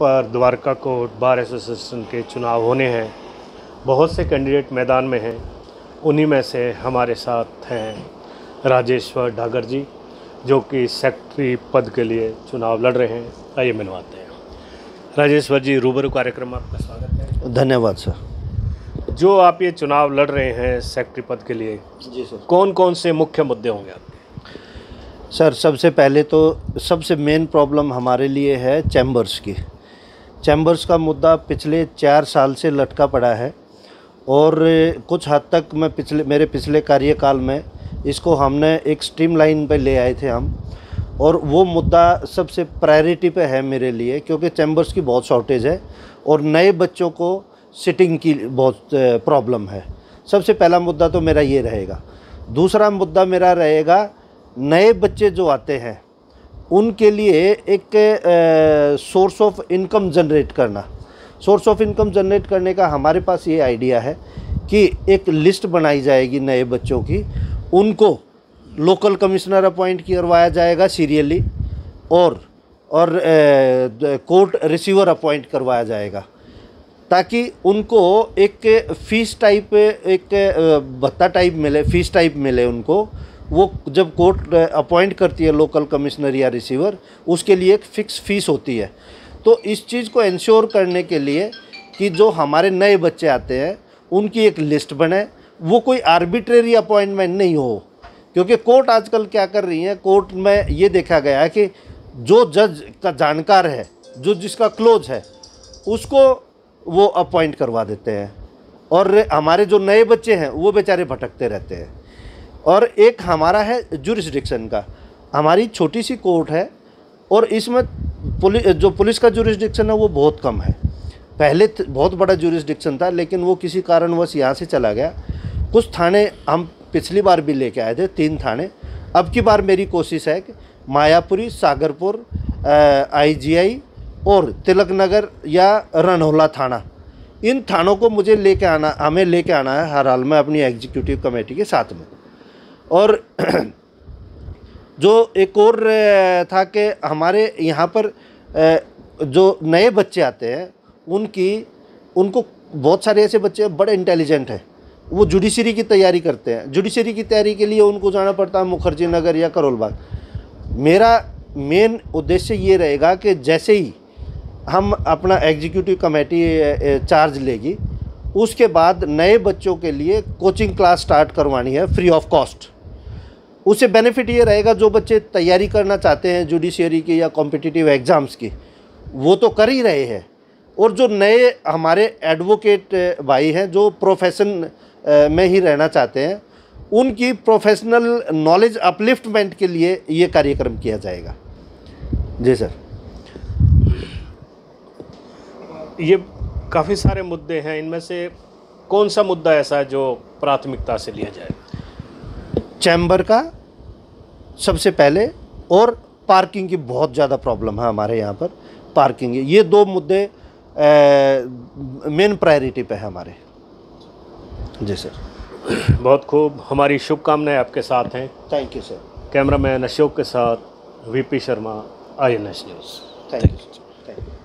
पर Dwarka coat bar association के चुनाव होने हैं। बहुत से कैंडिडेट मैदान में हैं। उन्हीं में से हमारे साथ हैं राजेश्वर डागर जी जो कि सेक्रेटरी पद के लिए चुनाव लड़ रहे हैं। आइए मिलवाते हैं। राजेश्वर जी रूबरू कार्यक्रम में आपका स्वागत है। धन्यवाद सर। जो आप ये चुनाव लड़ रहे हैं सेक्रेटरी पद के लिए जी सर। कौन कौन से मुख्य मुद्दे होंगे आपके? सर सबसे पहले तो सबसे मेन प्रॉब्लम हमारे लिए है चैम्बर्स की। चैम्बर्स का मुद्दा पिछले चार साल से लटका पड़ा है और कुछ हद तक मैं पिछले, मेरे पिछले कार्यकाल में इसको हमने एक स्ट्रीम लाइन पर ले आए थे हम। और वो मुद्दा सबसे प्रायोरिटी पे है मेरे लिए, क्योंकि चैम्बर्स की बहुत शॉर्टेज है और नए बच्चों को सिटिंग की बहुत प्रॉब्लम है। सबसे पहला मुद्दा तो मेरा ये रहेगा। दूसरा मुद्दा मेरा रहेगा, नए बच्चे जो आते हैं उनके लिए एक सोर्स ऑफ़ इनकम जनरेट करना। सोर्स ऑफ़ इनकम जनरेट करने का हमारे पास ये आइडिया है कि एक लिस्ट बनाई जाएगी नए बच्चों की। उनको लोकल कमिश्नर अपॉइंट करवाया जाएगा सीरियली और और कोर्ट रिसीवर अपॉइंट करवाया जाएगा। ताकि उनको एक फ़ीस टाइप एक भत्ता टाइप मिले फ़ीस टाइप मिले उनको। वो जब कोर्ट अपॉइंट करती है लोकल कमिश्नर या रिसीवर उसके लिए एक फ़िक्स फ़ीस होती है। तो इस चीज़ को इंश्योर करने के लिए कि जो हमारे नए बच्चे आते हैं, उनकी एक लिस्ट बने। वो कोई आर्बिट्रेरी अपॉइंटमेंट नहीं हो। क्योंकि कोर्ट आजकल क्या कर रही है, कोर्ट में ये देखा गया है कि जो जज का जानकार है, जो जिसका क्लोज है, उसको वो अपॉइंट करवा देते हैं। और हमारे जो नए बच्चे हैं, वो बेचारे भटकते रहते हैं। और एक हमारा है जुरिस्डिक्शन का। हमारी छोटी सी कोर्ट है और इसमें पुलिस जो पुलिस का जुरिस्डिक्शन है वो बहुत कम है। पहले बहुत बड़ा जुरिस्डिक्शन था, लेकिन वो किसी कारणवश यहाँ से चला गया। कुछ थाने हम पिछली बार भी लेके आए थे, तीन थाने। अब की बार मेरी कोशिश है कि मायापुरी, सागरपुर आईजीआई और तिलक नगर या रणहोला थाना। इन थानों को मुझे लेके आना, हमें लेके आना है हर हाल में अपनी एग्जीक्यूटिव कमेटी के साथ में। और जो एक और था कि हमारे यहाँ पर जो नए बच्चे आते हैं, उनकी, उनको बहुत सारे ऐसे बच्चे बड़े इंटेलिजेंट हैं। वो जुडिशरी की तैयारी करते हैं। जुडिशरी की तैयारी के लिए उनको जाना पड़ता है मुखर्जी नगर या करोल बाग। मेरा मेन उद्देश्य ये रहेगा कि जैसे ही हम अपना एग्जीक्यूटिव कमेटी चार्ज लेगी, उसके बाद नए बच्चों के लिए कोचिंग क्लास स्टार्ट करवानी है फ्री ऑफ़ कॉस्ट उससे बेनिफिट ये रहेगा जो बच्चे तैयारी करना चाहते हैं जुडिशियरी की या कॉम्पिटिटिव एग्ज़ाम्स की, वो तो कर ही रहे हैं। और जो नए हमारे एडवोकेट भाई हैं जो प्रोफेशन में ही रहना चाहते हैं, उनकी प्रोफेशनल नॉलेज अपलिफ्टमेंट के लिए ये कार्यक्रम किया जाएगा। जी सर। ये काफ़ी सारे मुद्दे हैं, इनमें से कौन सा मुद्दा ऐसा है जो प्राथमिकता से लिया जाए? चैम्बर का सबसे पहले और पार्किंग की बहुत ज़्यादा प्रॉब्लम है हमारे यहाँ पर। पार्किंग ये दो मुद्दे मेन प्रायोरिटी पे है हमारे। जी सर। बहुत खूब। हमारी शुभकामनाएँ आपके साथ हैं। Thank you sir cameraman Ashok के साथ VP Sharma I N S news thank you thank you